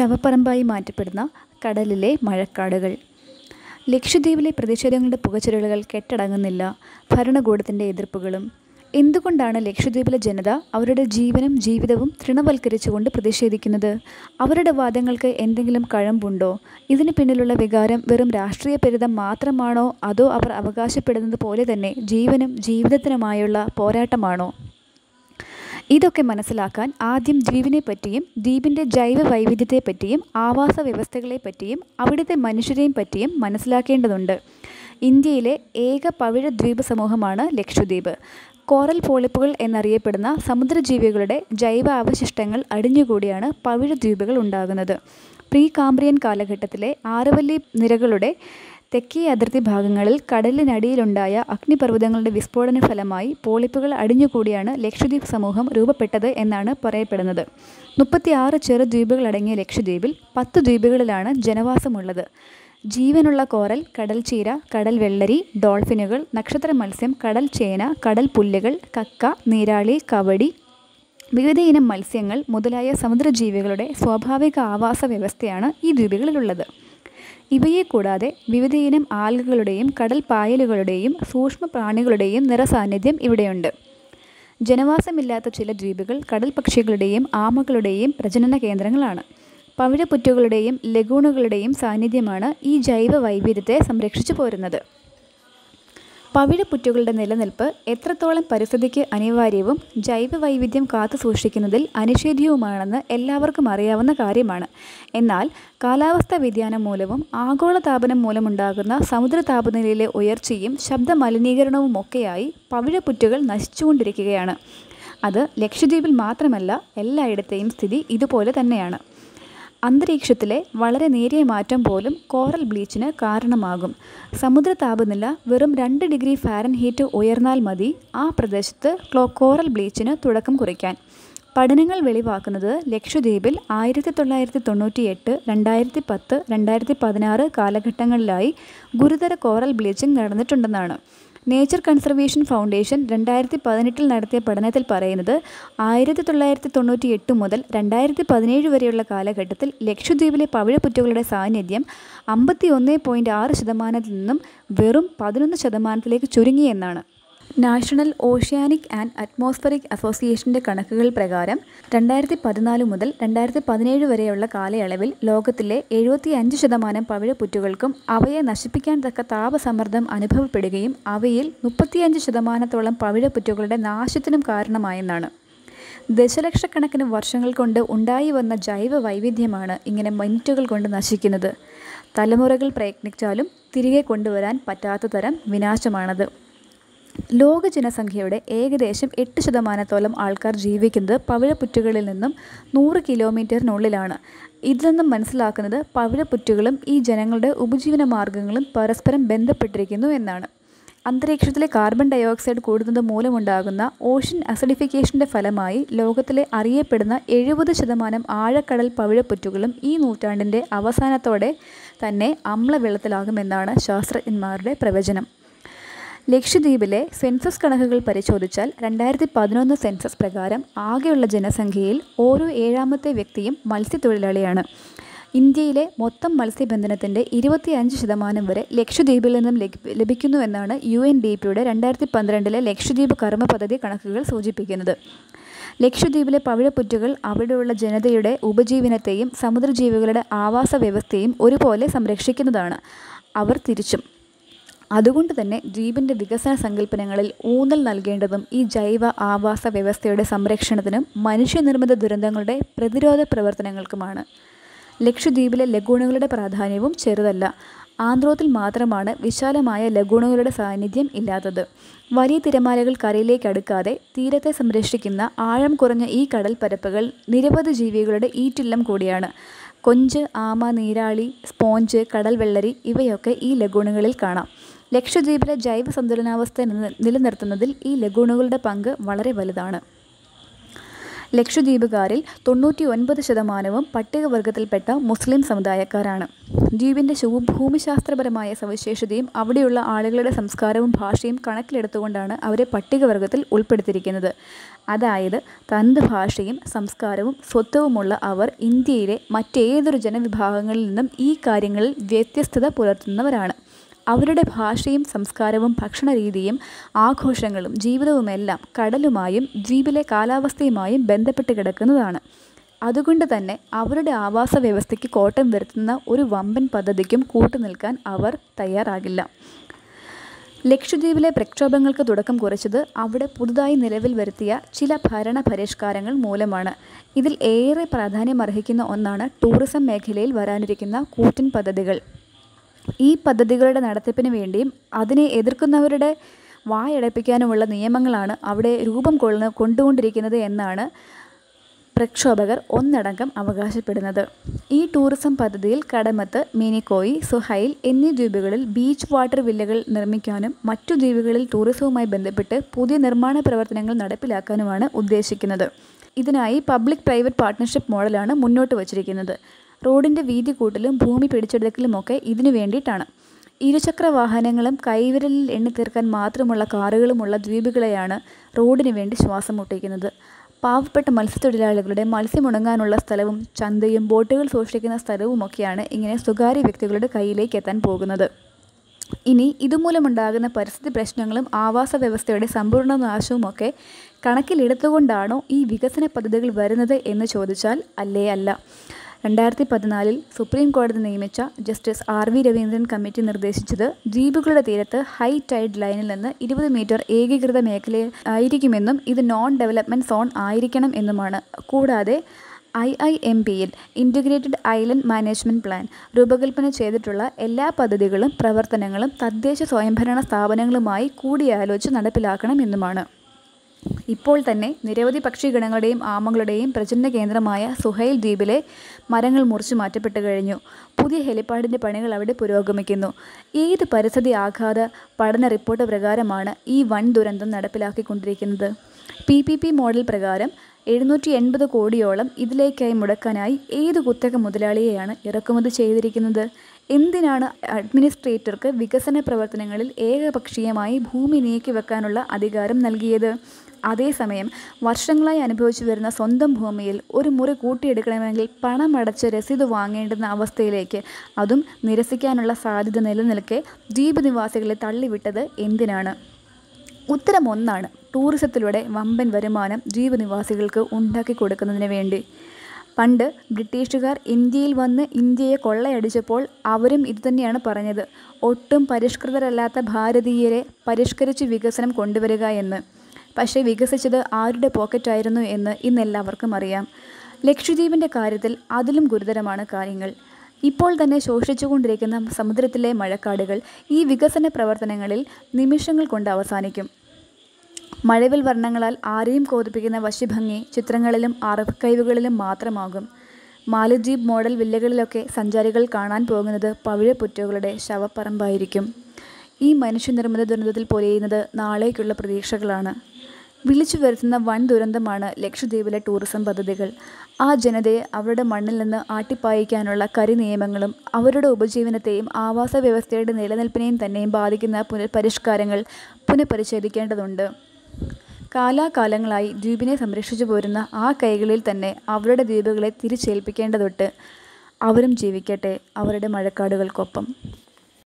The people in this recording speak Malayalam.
ശവപ്പറമ്പായി മാറ്റപ്പെടുന്ന കടലിലെ മഴക്കാടുകൾ. ലക്ഷദ്വീപിലെ പ്രതിഷേധങ്ങളുടെ പുകച്ചുരുളുകൾ കെട്ടടങ്ങുന്നില്ല. ഭരണകൂടത്തിന്റെ എതിർപ്പുകളും. എന്തുകൊണ്ടാണ് ലക്ഷദ്വീപിലെ ജനത അവരുടെ ജീവനും ജീവിതവും തൃണവൽക്കരിച്ചുകൊണ്ട് പ്രതിഷേധിക്കുന്നത്? അവരുടെ വാദങ്ങൾക്ക് എന്തെങ്കിലും കഴമ്പുണ്ടോ? ഇതിന് പിന്നിലുള്ള വികാരം വെറും രാഷ്ട്രീയ പരിതം മാത്രമാണോ? അതോ അവർ അവകാശപ്പെടുന്നത് പോലെ തന്നെ ജീവനും ജീവിതത്തിനുമായുള്ള പോരാട്ടമാണോ? ഇതൊക്കെ മനസ്സിലാക്കാൻ ആദ്യം ദ്വീപിനെ പറ്റിയും ദ്വീപിന്റെ ജൈവ വൈവിധ്യത്തെപ്പറ്റിയും ആവാസ വ്യവസ്ഥകളെപ്പറ്റിയും അവിടുത്തെ മനുഷ്യരെയും പറ്റിയും മനസ്സിലാക്കേണ്ടതുണ്ട്. ഇന്ത്യയിലെ ഏക പവിഴ ദ്വീപ് സമൂഹമാണ് ലക്ഷദ്വീപ്. കോറൽ പോളിപ്പുകൾ എന്നറിയപ്പെടുന്ന സമുദ്രജീവികളുടെ ജൈവ അവശിഷ്ടങ്ങൾ അടിഞ്ഞുകൂടിയാണ് പവിഴ ദ്വീപുകൾ ഉണ്ടാകുന്നത്. പ്രീ കാംബ്രിയൻ കാലഘട്ടത്തിലെ ആരവല്ലി നിരകളുടെ തെക്കേ അതിർത്തി ഭാഗങ്ങളിൽ കടലിനടിയിലുണ്ടായ അഗ്നിപർവതങ്ങളുടെ വിസ്ഫോടന ഫലമായി പോളിപ്പുകൾ അടിഞ്ഞുകൂടിയാണ് ലക്ഷദ്വീപ് സമൂഹം രൂപപ്പെട്ടത് എന്നാണ് പറയപ്പെടുന്നത്. മുപ്പത്തിയാറ് ചെറു ദ്വീപുകളടങ്ങിയ ലക്ഷദ്വീപിൽ പത്ത് ദ്വീപുകളിലാണ് ജനവാസമുള്ളത്. ജീവനുള്ള കോറൽ കടൽ ചീര കടൽ വെള്ളരി ഡോൾഫിനുകൾ നക്ഷത്ര മത്സ്യം കടൽ ചേന കടൽ പുല്ലുകൾ കക്ക നീരാളി കവടി വിവിധയിനം മത്സ്യങ്ങൾ മുതലായ സമുദ്രജീവികളുടെ സ്വാഭാവിക ആവാസ വ്യവസ്ഥയാണ് ഈ ദ്വീപുകളിലുള്ളത്. ഇവയെ കൂടാതെ വിവിധയിനം ആൽഗകളുടെയും കടൽ പായലുകളുടെയും സൂക്ഷ്മ പ്രാണികളുടെയും നിറസാന്നിധ്യം ഇവിടെയുണ്ട്. ജനവാസമില്ലാത്ത ചില ദ്വീപുകൾ കടൽ പക്ഷികളുടെയും ആമകളുടെയും പ്രജനന കേന്ദ്രങ്ങളാണ്. പവിഴപ്പുറ്റുകളുടെയും ലഗൂണുകളുടെയും സാന്നിധ്യമാണ് ഈ ജൈവ വൈവിധ്യത്തെ സംരക്ഷിച്ചു പോരുന്നത് പവിഴപ്പുറ്റുകളുടെ നിലനിൽപ്പ് എത്രത്തോളം പരിസ്ഥിതിക്ക് അനിവാര്യവും ജൈവ വൈവിധ്യം കാത്തു സൂക്ഷിക്കുന്നതിൽ അനിഷേധ്യവുമാണെന്ന് എല്ലാവർക്കും അറിയാവുന്ന കാര്യമാണ്. എന്നാൽ കാലാവസ്ഥാ വ്യതിയാനം മൂലവും ആഗോളതാപനം മൂലമുണ്ടാകുന്ന സമുദ്ര താപനിലയിലെ ഉയർച്ചയും ശബ്ദ മലിനീകരണവുമൊക്കെയായി പവിഴപ്പുറ്റുകൾ നശിച്ചുകൊണ്ടിരിക്കുകയാണ്. അത് ലക്ഷദ്വീപിൽ മാത്രമല്ല എല്ലായിടത്തെയും സ്ഥിതി ഇതുപോലെ തന്നെയാണ്. അന്തരീക്ഷത്തിലെ വളരെ നേരിയ മാറ്റം പോലും കോറൽ ബ്ലീച്ചിന് കാരണമാകും. സമുദ്ര താപനില വെറും രണ്ട് ഡിഗ്രി ഫാരൻഹീറ്റ് ഉയർന്നാൽ മതി. ആ പ്രദേശത്ത് കോറൽ ബ്ലീച്ചിന് തുടക്കം കുറിക്കാൻ. പഠനങ്ങൾ വെളിവാക്കുന്നത് ലക്ഷദ്വീപിൽ ആയിരത്തി തൊള്ളായിരത്തി തൊണ്ണൂറ്റി എട്ട് രണ്ടായിരത്തി പത്ത് രണ്ടായിരത്തി പതിനാറ് കാലഘട്ടങ്ങളിലായി ഗുരുതര കോറൽ ബ്ലീച്ചിങ് നടന്നിട്ടുണ്ടെന്നാണ്. നേച്ചർ കൺസർവേഷൻ ഫൗണ്ടേഷൻ രണ്ടായിരത്തി പതിനെട്ടിൽ നടത്തിയ പഠനത്തിൽ പറയുന്നത് ആയിരത്തി തൊള്ളായിരത്തി തൊണ്ണൂറ്റി എട്ട് മുതൽ രണ്ടായിരത്തി പതിനേഴ് വരെയുള്ള കാലഘട്ടത്തിൽ ലക്ഷദ്വീപിലെ പവിഴപ്പുറ്റുകളുടെ സാന്നിധ്യം അമ്പത്തി ഒന്ന് പോയിന്റ് ആറ് ശതമാനത്തിൽ നിന്നും വെറും പതിനൊന്ന് ശതമാനത്തിലേക്ക് ചുരുങ്ങിയെന്നാണ് നാഷണൽ ഓഷ്യാനിക് ആൻഡ് അറ്റ്മോസ്ഫറിക് അസോസിയേഷന്റെ കണക്കുകൾ പ്രകാരം രണ്ടായിരത്തി പതിനാല് മുതൽ രണ്ടായിരത്തി പതിനേഴ് വരെയുള്ള കാലയളവിൽ ലോകത്തിലെ എഴുപത്തി അഞ്ച് ശതമാനം പവിഴപ്പുറ്റുകൾക്കും അവയെ നശിപ്പിക്കാൻ തക്ക താപസമ്മർദ്ദം അനുഭവപ്പെടുകയും അവയിൽ മുപ്പത്തിയഞ്ച് ശതമാനത്തോളം പവിഴപ്പുറ്റുകളുടെ നാശത്തിനും കാരണമായെന്നാണ്. ദശലക്ഷക്കണക്കിന് വർഷങ്ങൾ കൊണ്ട് ഉണ്ടായി വന്ന ജൈവ വൈവിധ്യമാണ് ഇങ്ങനെ മിനിറ്റുകൾ കൊണ്ട് നശിക്കുന്നത്. തലമുറകൾ പ്രയത്നിച്ചാലും തിരികെ കൊണ്ടുവരാൻ പറ്റാത്ത തരം വിനാശമാണത്. ലോക ജനസംഖ്യയുടെ ഏകദേശം എട്ട് ശതമാനത്തോളം ആൾക്കാർ ജീവിക്കുന്നത് പവിഴപ്പുറ്റുകളിൽ നിന്നും നൂറ് കിലോമീറ്ററിനുള്ളിലാണ്. ഇതിൽ നിന്നും മനസ്സിലാക്കുന്നത് പവിഴപ്പുറ്റുകളും ഈ ജനങ്ങളുടെ ഉപജീവന മാർഗങ്ങളും പരസ്പരം ബന്ധപ്പെട്ടിരിക്കുന്നു എന്നാണ്. അന്തരീക്ഷത്തിലെ കാർബൺ ഡയോക്സൈഡ് കൂടുന്നത് മൂലമുണ്ടാകുന്ന ഓഷ്യൻ അസിഡിഫിക്കേഷന്റെ ഫലമായി ലോകത്തിലെ അറിയപ്പെടുന്ന എഴുപത് ശതമാനം ആഴക്കടൽ പവിഴപ്പുറ്റുകളും ഈ നൂറ്റാണ്ടിന്റെ അവസാനത്തോടെ തന്നെ അമ്ലവെള്ളത്തിലാകുമെന്നാണ് ശാസ്ത്രജ്ഞന്മാരുടെ പ്രവചനം. ലക്ഷദ്വീപിലെ സെൻസസ് കണക്കുകൾ പരിശോധിച്ചാൽ രണ്ടായിരത്തി പതിനൊന്ന് സെൻസസ് പ്രകാരം ആകെയുള്ള ജനസംഖ്യയിൽ ഓരോ ഏഴാമത്തെ വ്യക്തിയും മത്സ്യത്തൊഴിലാളിയാണ്. ഇന്ത്യയിലെ മൊത്തം മത്സ്യബന്ധനത്തിന്റെ ഇരുപത്തിയഞ്ച് ശതമാനം വരെ ലക്ഷദ്വീപിൽ നിന്നും ലഭിക്കുന്നുവെന്നാണ് യു എൻ ഡി പിയുടെ രണ്ടായിരത്തി പന്ത്രണ്ടിലെ ലക്ഷദ്വീപ് കർമ്മ പദ്ധതി കണക്കുകൾ സൂചിപ്പിക്കുന്നത്. ലക്ഷദ്വീപിലെ പവിഴപ്പുറ്റുകൾ അവിടെയുള്ള ജനതയുടെ ഉപജീവനത്തെയും സമുദ്രജീവികളുടെ ആവാസ വ്യവസ്ഥയും ഒരുപോലെ സംരക്ഷിക്കുന്നതാണ് അവർ തിരിച്ചും. അതുകൊണ്ട് തന്നെ ദ്വീപിന്റെ വികസന സങ്കല്പനങ്ങളിൽ ഊന്നൽ നൽകേണ്ടതും ഈ ജൈവ ആവാസ വ്യവസ്ഥയുടെ സംരക്ഷണത്തിനും മനുഷ്യനിർമ്മിത ദുരന്തങ്ങളുടെ പ്രതിരോധ പ്രവർത്തനങ്ങൾക്കുമാണ്. ലക്ഷദ്വീപിലെ ലഗൂണുകളുടെ പ്രാധാന്യവും ചെറുതല്ല. ആന്ധ്രോത്തിൽ മാത്രമാണ് വിശാലമായ ലഗൂണുകളുടെ സാന്നിധ്യം ഇല്ലാത്തത്. വലിയ തിരമാലകൾ കരയിലേക്ക് അടുക്കാതെ തീരത്തെ സംരക്ഷിക്കുന്ന ആഴം കുറഞ്ഞ ഈ കടൽ പരപ്പുകൾ നിരവധി ജീവികളുടെ ഈറ്റില്ലം കൂടിയാണ്. കൊഞ്ച് ആമ നീരാളി സ്പോഞ്ച് കടൽ വെള്ളരി ഇവയൊക്കെ ഈ ലഗൂണുകളിൽ കാണാം. ലക്ഷദ്വീപിലെ ജൈവ സന്തുലനാവസ്ഥ നിലനിർത്തുന്നതിൽ ഈ ലഗൂണുകളുടെ പങ്ക് വളരെ വലുതാണ്. ലക്ഷദ്വീപുകാരിൽ തൊണ്ണൂറ്റി ഒൻപത് ശതമാനവും പട്ടികവർഗത്തിൽപ്പെട്ട മുസ്ലിം സമുദായക്കാരാണ്. ദ്വീപിന്റെ ഭൂമിശാസ്ത്രപരമായ സവിശേഷതയും അവിടെയുള്ള ആളുകളുടെ സംസ്കാരവും ഭാഷയും കണക്കിലെടുത്തുകൊണ്ടാണ് അവരെ പട്ടികവർഗത്തിൽ ഉൾപ്പെടുത്തിയിരിക്കുന്നത്. അതായത് തന്റെ ഭാഷയും സംസ്കാരവും സ്വത്വവുമുള്ള അവർ ഇന്ത്യയിലെ മറ്റേതൊരു ജനവിഭാഗങ്ങളിൽ നിന്നും ഈ കാര്യങ്ങളിൽ വ്യത്യസ്തത പുലർത്തുന്നവരാണ്. അവരുടെ ഭാഷയും സംസ്കാരവും ഭക്ഷണരീതിയും ആഘോഷങ്ങളും ജീവിതവുമെല്ലാം കടലുമായും ദ്വീപിലെ കാലാവസ്ഥയുമായും ബന്ധപ്പെട്ട് കിടക്കുന്നതാണ്. അതുകൊണ്ട് തന്നെ അവരുടെ ആവാസ വ്യവസ്ഥയ്ക്ക് കോട്ടം വരുത്തുന്ന ഒരു വമ്പൻ പദ്ധതിക്കും കൂട്ടുനിൽക്കാൻ അവർ തയ്യാറാകില്ല. ലക്ഷദ്വീപിലെ പ്രക്ഷോഭങ്ങൾക്ക് തുടക്കം കുറിച്ചത് അവിടെ പുതുതായി നിലവിൽ വരുത്തിയ ചില ഭരണ പരിഷ്കാരങ്ങൾ മൂലമാണ്. ഇതിൽ ഏറെ പ്രാധാന്യമർഹിക്കുന്ന ഒന്നാണ് ടൂറിസം മേഖലയിൽ വരാനിരിക്കുന്ന കൂറ്റൻ പദ്ധതികൾ. ഈ പദ്ധതികളുടെ നടത്തിപ്പിന് വേണ്ടിയും അതിനെ എതിർക്കുന്നവരുടെ വായടപ്പിക്കാനുമുള്ള നിയമങ്ങളാണ് അവിടെ രൂപം കൊള്ളുന്ന കൊണ്ടുകൊണ്ടിരിക്കുന്നത് എന്നാണ് പ്രക്ഷോഭകർ ഒന്നടങ്കം അവകാശപ്പെടുന്നത്. ഈ ടൂറിസം പദ്ധതിയിൽ കടമത്ത് മിനിക്കോയി സുഹൈൽ എന്നീ ദ്വീപുകളിൽ ബീച്ച് വാട്ടർ വില്ലകൾ നിർമ്മിക്കാനും മറ്റു ദ്വീപുകളിൽ ടൂറിസവുമായി ബന്ധപ്പെട്ട് പുതിയ നിർമ്മാണ പ്രവർത്തനങ്ങൾ നടപ്പിലാക്കാനുമാണ് ഉദ്ദേശിക്കുന്നത്. ഇതിനായി പബ്ലിക് പ്രൈവറ്റ് പാർട്ട്ണർഷിപ്പ് മോഡലാണ് മുന്നോട്ട് വച്ചിരിക്കുന്നത്. റോഡിന്റെ വീതി കൂട്ടലും ഭൂമി പിടിച്ചെടുക്കലുമൊക്കെ ഇതിനു വേണ്ടിയിട്ടാണ്. ഇരുചക്ര വാഹനങ്ങളും കൈവിരലിൽ എണ്ണി തീർക്കാൻ മാത്രമുള്ള കാറുകളുമുള്ള ദ്വീപുകളെയാണ് റോഡിന് വേണ്ടി ശ്വാസം മുട്ടിക്കുന്നത്. പാവപ്പെട്ട മത്സ്യത്തൊഴിലാളികളുടെ മത്സ്യമുണങ്ങാനുള്ള സ്ഥലവും ചന്തയും ബോട്ടുകൾ സൂക്ഷിക്കുന്ന സ്ഥലവുമൊക്കെയാണ് ഇങ്ങനെ സ്വകാര്യ വ്യക്തികളുടെ കയ്യിലേക്ക് എത്താൻ പോകുന്നത്. ഇനി ഇതുമൂലമുണ്ടാകുന്ന പരിസ്ഥിതി പ്രശ്നങ്ങളും ആവാസ വ്യവസ്ഥയുടെ സമ്പൂർണ നാശവുമൊക്കെ കണക്കിലെടുത്തുകൊണ്ടാണോ ഈ വികസന പദ്ധതികൾ വരുന്നത് എന്ന് ചോദിച്ചാൽ അല്ലേ അല്ല. രണ്ടായിരത്തി പതിനാലിൽ സുപ്രീം കോടതി നിയമിച്ച justice R V Raveendran committee നിർദ്ദേശിച്ചത് ദ്വീപുകളുടെ തീരത്ത് ഹൈ ടൈഡ് ലൈനിൽ നിന്ന് ഇരുപത് മീറ്റർ ഏകീകൃത മേഖല ആയിരിക്കുമെന്നും ഇത് നോൺ ഡെവലപ്മെന്റ് സോൺ ആയിരിക്കണം എന്നുമാണ്. കൂടാതെ ഐ ഐ എം പിയിൽ ഇന്റഗ്രേറ്റഡ് ഐലൻഡ് മാനേജ്മെന്റ് പ്ലാൻ രൂപകൽപ്പന ചെയ്തിട്ടുള്ള എല്ലാ പദ്ധതികളും പ്രവർത്തനങ്ങളും തദ്ദേശ സ്വയംഭരണ സ്ഥാപനങ്ങളുമായി കൂടിയാലോചിച്ച് നടപ്പിലാക്കണം എന്നുമാണ്. ഇപ്പോൾ തന്നെ നിരവധി പക്ഷിഗണങ്ങളുടെയും ആമകളുടെയും പ്രജനന കേന്ദ്രമായ സുഹൈൽ ദ്വീപിലെ മരങ്ങൾ മുറിച്ചു മാറ്റപ്പെട്ടു കഴിഞ്ഞു. പുതിയ ഹെലിപ്പാഡിന്റെ പണികൾ അവിടെ പുരോഗമിക്കുന്നു. ഏത് പരിസ്ഥിതി ആഘാത പഠന റിപ്പോർട്ട് പ്രകാരമാണ് ഈ വൻ ദുരന്തം നടപ്പിലാക്കിക്കൊണ്ടിരിക്കുന്നത്? പി പി പി മോഡൽ പ്രകാരം എഴുന്നൂറ്റി എൺപത് കോടിയോളം ഇതിലേക്കായി മുടക്കാനായി ഏത് കുത്തക മുതലാളിയെയാണ് ഇറക്കുമതി ചെയ്തിരിക്കുന്നത്? എന്തിനാണ് അഡ്മിനിസ്ട്രേറ്റർക്ക് വികസന പ്രവർത്തനങ്ങളിൽ ഏകപക്ഷീയമായി ഭൂമി നീക്കിവെക്കാനുള്ള അധികാരം നൽകിയത്? അതേസമയം വർഷങ്ങളായി അനുഭവിച്ചു വരുന്ന സ്വന്തം ഭൂമിയിൽ ഒരു മുറി കൂട്ടിയെടുക്കണമെങ്കിൽ പണമടച്ച് രസീത് വാങ്ങേണ്ടുന്ന അവസ്ഥയിലേക്ക് അതും നിരസിക്കാനുള്ള സാധ്യത നിലനിൽക്കെ ദ്വീപ് നിവാസികളെ തള്ളിവിട്ടത് എന്തിനാണ്? ഉത്തരം ഒന്നാണ് ടൂറിസത്തിലൂടെ വമ്പൻ വരുമാനം ദ്വീപ് ഉണ്ടാക്കി കൊടുക്കുന്നതിന് വേണ്ടി. പണ്ട് ബ്രിട്ടീഷുകാർ ഇന്ത്യയിൽ വന്ന് ഇന്ത്യയെ കൊള്ളയടിച്ചപ്പോൾ അവരും ഇതുതന്നെയാണ് പറഞ്ഞത്. ഒട്ടും പരിഷ്കൃതരല്ലാത്ത ഭാരതീയരെ പരിഷ്കരിച്ച് വികസനം കൊണ്ടുവരിക എന്ന്. പക്ഷേ വികസിച്ചത് ആരുടെ പോക്കറ്റായിരുന്നു എന്ന് ഇന്നെല്ലാവർക്കും അറിയാം. ലക്ഷദ്വീപിന്റെ കാര്യത്തിൽ അതിലും ഗുരുതരമാണ് കാര്യങ്ങൾ. ഇപ്പോൾ തന്നെ ശോഷിച്ചുകൊണ്ടിരിക്കുന്ന സമുദ്രത്തിലെ മഴക്കാടുകൾ ഈ വികസന പ്രവർത്തനങ്ങളിൽ നിമിഷങ്ങൾ കൊണ്ട് അവസാനിക്കും. മഴവിൽ വർണങ്ങളാൽ ആരെയും കോതിപ്പിക്കുന്ന വശിഭംഗി ചിത്രങ്ങളിലും ആർക്കൈവുകളിലും മാത്രമാകും. മാലദ്വീപ് മോഡൽ വില്ലകളിലൊക്കെ സഞ്ചാരികൾ കാണാൻ പോകുന്നത് പവിഴപ്പുറ്റുകളുടെ ശവപ്പറമ്പായിരിക്കും. ഈ മനുഷ്യനിർമ്മിത ദുരന്തത്തിൽ പൊലിയുന്നത് നാളേക്കുള്ള പ്രതീക്ഷകളാണ്. വിളിച്ചു വരുത്തുന്ന വൻ ദുരന്തമാണ് ലക്ഷദ്വീപിലെ ടൂറിസം പദ്ധതികൾ. ആ ജനതയെ അവരുടെ മണ്ണിൽ നിന്ന് ആട്ടിപ്പായിക്കാനുള്ള കരി നിയമങ്ങളും അവരുടെ ഉപജീവനത്തെയും ആവാസ വ്യവസ്ഥയുടെ നിലനിൽപ്പിനെയും തന്നെയും ബാധിക്കുന്ന പുനഃപരിഷ്കാരങ്ങൾ പുനഃപരിശോധിക്കേണ്ടതുണ്ട്. കാലാകാലങ്ങളായി ദ്വീപിനെ സംരക്ഷിച്ചു പോരുന്ന ആ കൈകളിൽ തന്നെ അവരുടെ ദ്വീപുകളെ തിരിച്ചേൽപ്പിക്കേണ്ടതൊട്ട് അവരും ജീവിക്കട്ടെ അവരുടെ മഴക്കാടുകൾക്കൊപ്പം.